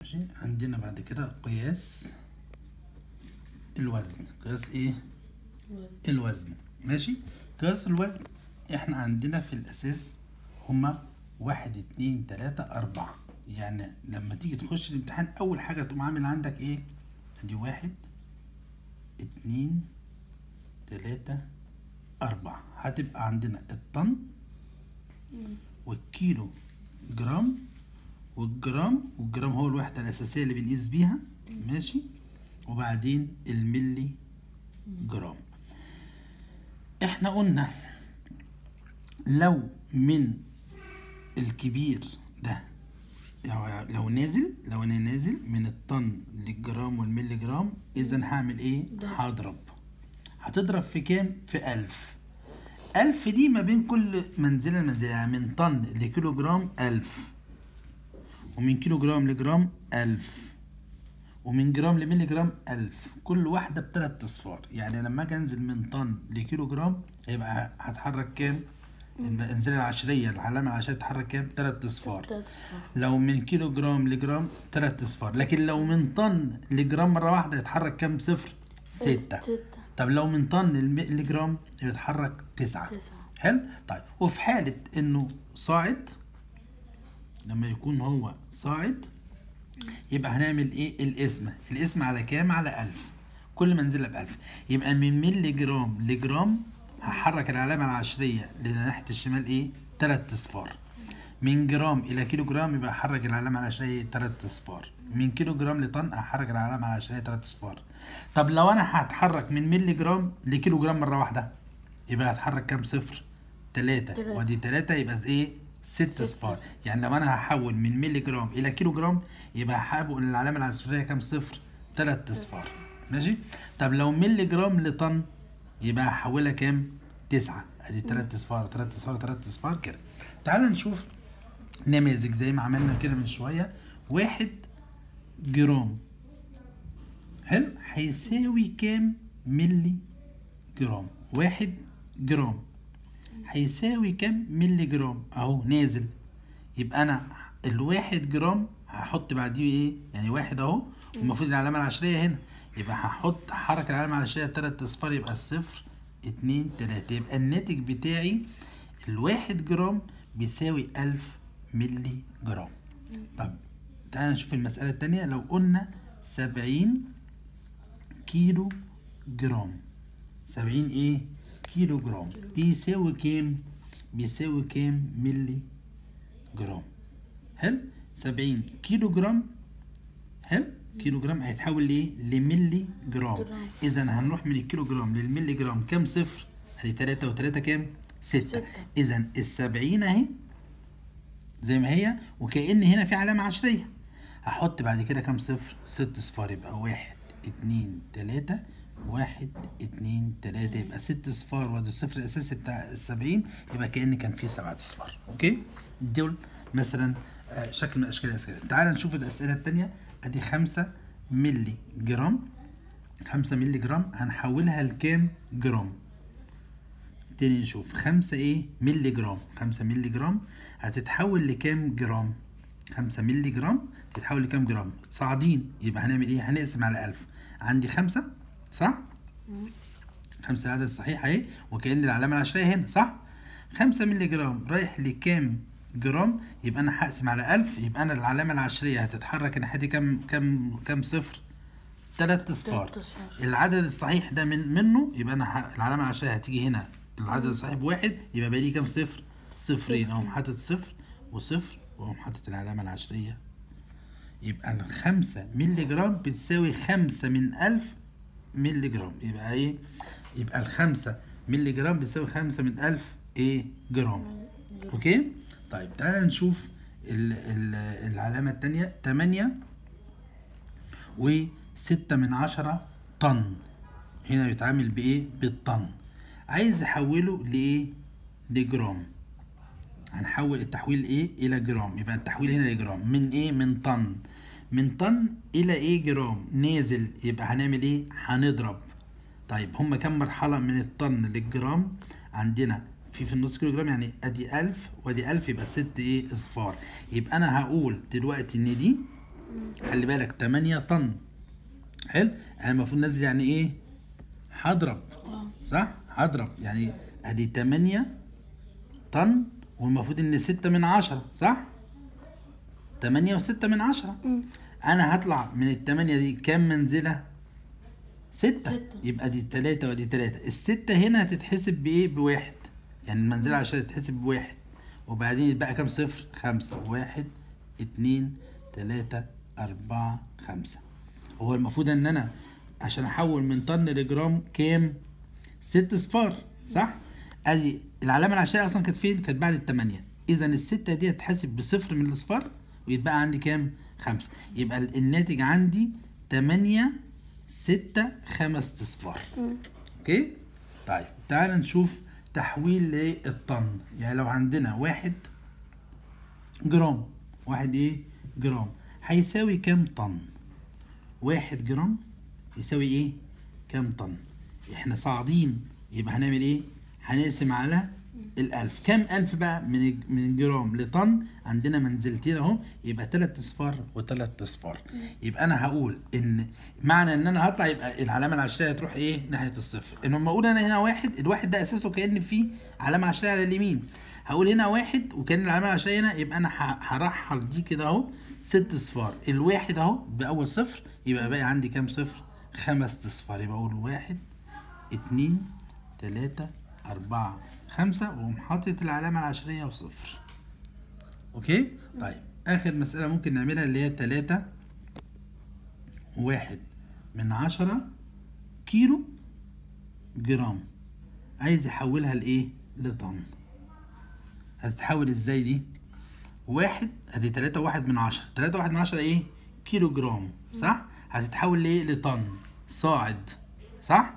ماشي. عندنا بعد كده قياس الوزن. قياس إيه؟ الوزن. ماشي؟ قياس الوزن إحنا عندنا في الأساس هما واحد اتنين تلاتة أربعة. يعني لما تيجي تخش الامتحان أول حاجة تقوم عامل عندك إيه؟ أدي واحد اتنين تلاتة أربعة. هتبقى عندنا الطن والكيلو جرام والجرام والجرام هو الوحدة الأساسية اللي بنقيس بيها. ماشي؟ وبعدين الملي جرام. إحنا قلنا لو من الكبير ده لو- لو نازل لو أنا نازل من الطن للجرام والملي جرام إذا هعمل إيه؟ هضرب. هتضرب في كام؟ في ألف. ألف دي ما بين كل منزلة لمنزلة يعني من طن لكيلو جرام ألف. ومن كيلو جرام لجرام ألف. ومن جرام لملي جرام ألف. كل واحدة بتلات أصفار. يعني لما أجي أنزل من طن لكيلو جرام يبقى هتحرك كام؟ المنزلة العشرية العلامة العشرية تتحرك كام؟ تلات أصفار. لو من كيلو جرام لجرام تلات أصفار. لكن لو من طن لجرام مرة واحدة يتحرك كام؟ صفر؟ ستة. طب لو من طن للملي جرام يتحرك تسعة. تسعة. حلو؟ طيب. وفي حالة إنه صاعد لما يكون هو صاعد يبقى هنعمل إيه؟ القسمة. القسمة على كام؟ على ألف. كل منزلة بألف. يبقى من ملي جرام لجرام هحرك العلامة العشرية لناحية الشمال إيه؟ تلات أصفار. من جرام إلى كيلو جرام يبقى هحرك العلامة العشرية تلات أصفار. من كيلو جرام لطن هحرك العلامة العشرية تلات أصفار. طب لو أنا هتحرك من ملي جرام لكيلو جرام مرة واحدة يبقى هتحرك كام؟ صفر. تلاتة. ودي تلاتة يبقى إيه؟ ست أصفار. يعني لو أنا هحول من ملي جرام إلى كيلو جرام يبقى هحول العلامة العشرية كام؟ صفر. تلات أصفار. ماشي؟ طب لو ملي جرام لطن يبقى هحولها كام؟ تسعة. أدي تلات أصفار تلات أصفار تلات أصفار كده. تعال نشوف نماذج زي ما عملنا كده من شوية. واحد جرام. حلو؟ هيساوي كام ملي جرام واحد جرام. هيساوي كام ملي جرام؟ أهو نازل. يبقى أنا الواحد جرام هحط بعديه إيه؟ يعني واحد أهو والمفروض العلامة العشرية هنا. يبقى هحط حركة العلامة العشرية تلات أصفار يبقى صفر اتنين تلاتة. يبقى الناتج بتاعي الواحد جرام بيساوي ألف ملي جرام. طب تعالى نشوف المسألة التانية. لو قلنا سبعين كيلو جرام سبعين إيه؟ كيلو جرام بيساوي كام؟ بيساوي كام ملي جرام؟ حلو؟ سبعين. كيلو جرام حلو؟ كيلو جرام هيتحول لإيه؟ لملي جرام. اذا هنروح من الكيلو جرام للملي جرام. كام صفر؟ ادي تلاتة وتلاتة كام؟ ستة. ستة. اذا السبعين أهي زي ما هي وكأن هنا في علامة عشرية. هحط بعد كده كام صفر؟ ست صفار يبقى واحد اتنين تلاتة. واحد اتنين تلاتة يبقى ست صفار وادي الصفر الأساسي بتاع السبعين يبقى كأن كان فيه سبعة صفار okay؟ دول مثلا آه، شكل من أشكال الأسئلة. تعال نشوف الأسئلة التانية. أدي خمسة ملي جرام. خمسة ملي جرام هنحولها لكام جرام؟ تاني نشوف. خمسة إيه؟ ملي جرام. خمسة ملي جرام هتتحول لكام جرام؟ خمسة ملي جرام تتحول لكام جرام؟ صاعدين. يبقى هنعمل إيه؟ هنقسم على ألف. عندي خمسة صح؟ خمسة العدد الصحيح أهي وكأن العلامة العشرية هنا صح؟ خمسة ملي جرام رايح لكام جرام؟ يبقى أنا هقسم على ألف يبقى أنا العلامة العشرية هتتحرك ناحيتي كام كام كام صفر؟ تلات أصفار. العدد الصحيح ده من منه يبقى أنا ه... العلامة العشرية هتيجي هنا. العدد الصحيح بواحد يبقى باقي لي كام صفر؟ صفرين. أقوم حاطط صفر وصفر وأقوم حاطط العلامة العشرية. يبقى الخمسة ملي جرام بتساوي خمسة من ألف ملي جرام. يبقى إيه؟ يبقى الخمسة ملي جرام بتساوي خمسة من ألف إيه؟ جرام. okay؟ طيب تعالى نشوف ال ال العلامة التانية. تمانية وستة من عشرة طن. هنا بيتعامل بإيه؟ بالطن. عايز أحوله لإيه؟ لجرام. هنحول التحويل إيه؟ إلى جرام. يبقى التحويل هنا لجرام. من إيه؟ من طن. من طن إلى إيه جرام؟ نازل. يبقى هنعمل إيه؟ هنضرب. طيب هما كم مرحلة من الطن للجرام؟ عندنا في في النص كيلو جرام يعني أدي 1000 وأدي 1000 يبقى ست إيه؟ إصفار. يبقى أنا هقول دلوقتي إن دي خلي بالك 8 طن. حلو؟ أنا المفروض ننزل يعني إيه؟ هضرب. آه. صح؟ هضرب. يعني أدي 8 طن والمفروض إن 6 من 10 صح؟ 8 و6 من 10 أنا هطلع من التمانية دي كام منزلة؟ ستة. ستة. يبقى دي تلاتة ودي تلاتة. الستة هنا هتتحسب بإيه؟ بواحد. يعني المنزلة عشان تتحسب بواحد. وبعدين يتبقى كام؟ صفر. خمسة. واحد اتنين تلاتة أربعة خمسة. هو المفروض إن أنا عشان أحول من طن لجرام كام؟ ست صفار. صح؟ أدي العلامة العشريه أصلا كانت فين؟ كانت بعد الثمانيه اذا الستة دي هتحسب بصفر من الاصفار ويتبقى عندي كام؟ خمسة. يبقى ال- الناتج عندي تمانية ستة خمس اصفار okay؟ طيب تعال نشوف تحويل للطن. يعني لو عندنا واحد جرام واحد إيه؟ جرام. هيساوي كام طن؟ واحد جرام يساوي إيه؟ كام طن؟ إحنا صاعدين. يبقى هنعمل إيه؟ هنقسم على الألف. كام ألف بقى؟ من من جرام لطن. عندنا منزلتين أهو. يبقى تلات أصفار وتلات أصفار. يبقى أنا هقول إن معنى إن أنا هطلع يبقى العلامة العشرية هتروح إيه؟ ناحية الصفر. إن لما أقول أنا هنا واحد الواحد ده أساسه كأن فيه علامة عشرية على اليمين. هقول هنا واحد وكأن العلامة العشرية هنا يبقى أنا هرحل دي كده أهو. ست أصفار. الواحد أهو بأول صفر. يبقى باقي عندي كام صفر؟ خمس أصفار. يبقى أقول واحد اتنين تلاتة أربعة خمسة وأقوم حاطط العلامة العشرية وصفر. okay؟ طيب آخر مسألة ممكن نعملها اللي هي تلاتة واحد من عشرة كيلو جرام. عايز يحولها لإيه؟ لطن. هتتحول إزاي دي؟ واحد ادي تلاتة واحد من عشرة. تلاتة واحد من عشرة إيه؟ كيلو جرام صح؟ هتتحول لإيه؟ لطن. صاعد صح؟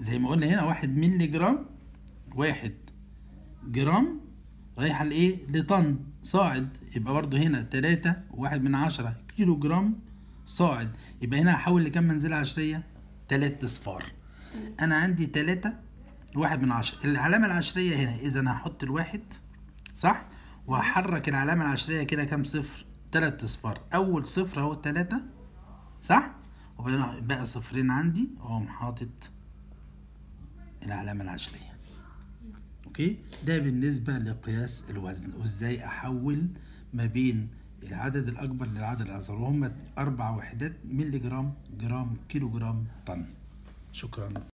زي ما قلنا هنا واحد ملي جرام واحد جرام رايحة لايه لطن صاعد. يبقى برضو هنا تلاتة واحد من عشرة كيلو جرام صاعد. يبقى هنا هحول لكام منزلة عشرية؟ تلات إصفار. أنا عندي تلاتة واحد من عشرة. العلامة العشرية هنا إذا هحط الواحد صح؟ وهحرك العلامة العشرية كده كام صفر؟ تلات إصفار. أول صفر أهو تلاتة صح؟ وبعدين بقى صفرين عندي أقوم حاطط العلامة العشرية okay؟ ده بالنسبة لقياس الوزن. وإزاي أحول ما بين العدد الأكبر للعدد الأصغر؟ وهم أربع وحدات ملي جرام جرام كيلو جرام طن. شكرا.